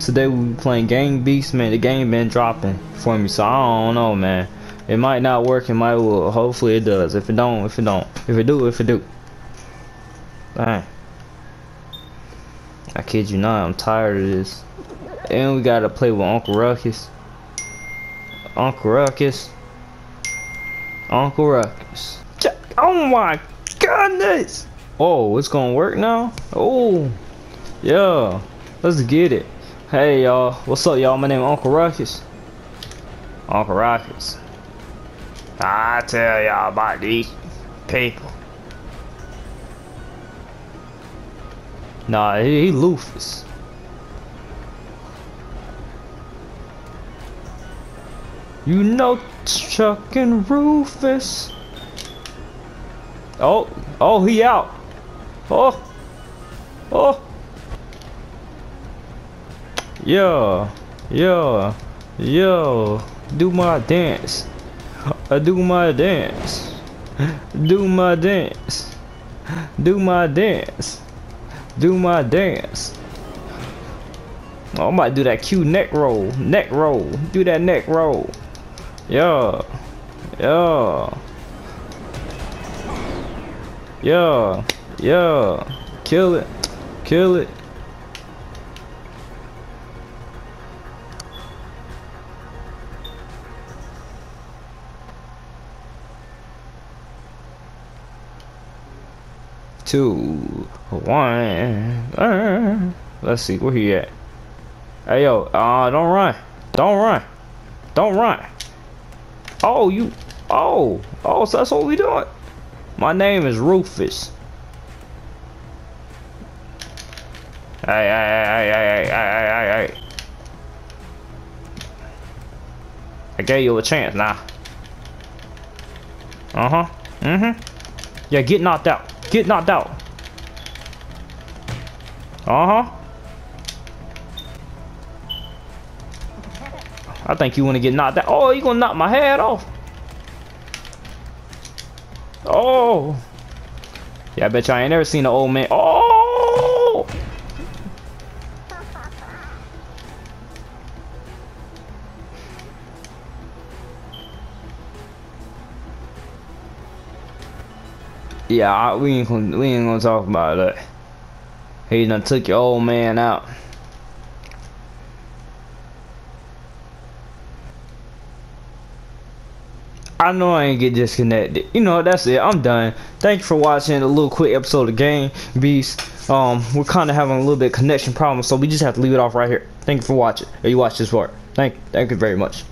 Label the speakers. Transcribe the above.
Speaker 1: Today we be playing Gang Beast, man. The game been dropping for me, so I don't know, man. It might not work, it might will. Hopefully it does. If it don't, if it don't. If it do, if it do. Dang. I kid you not, I'm tired of this. And we gotta play with Uncle Ruckus. Uncle Ruckus. Uncle Ruckus. Oh my goodness! Oh, it's gonna work now? Oh, yeah. Let's get it. Hey y'all, what's up y'all? My name is Uncle Ruckus. Uncle Ruckus. I tell y'all about these people. Nah, he, he Lufus. You know Chuck and Rufus. Oh, oh, he out. Oh, oh. Yeah, yo, yo, Do my dance. I do my dance. Do my dance. Do my dance. Do my dance. Oh, I might do that cute neck roll. Neck roll. Do that neck roll. Yeah. Yeah. Yeah. Yeah. Kill it. Kill it. Two, one. Let's see, where he at? Hey yo, uh, don't run. Don't run. Don't run. Oh, you. Oh, oh, so that's what we doing. My name is Rufus. Hey, hey, hey, hey, hey, hey, hey, hey. I gave you a chance now. Uh huh. Mm hmm. Yeah, get knocked out. Get knocked out. Uh huh. I think you want to get knocked out. Oh, you gonna knock my head off? Oh. Yeah, I bet you I ain't never seen an old man. Oh. Yeah, I, we ain't gonna, we ain't gonna talk about that. He done took your old man out. I know I ain't get disconnected. You know, that's it. I'm done. Thank you for watching a little quick episode of Gang Beast. Um, we're kind of having a little bit connection problem, so we just have to leave it off right here. Thank you for watching. Or you watch this part. Thank, thank you very much.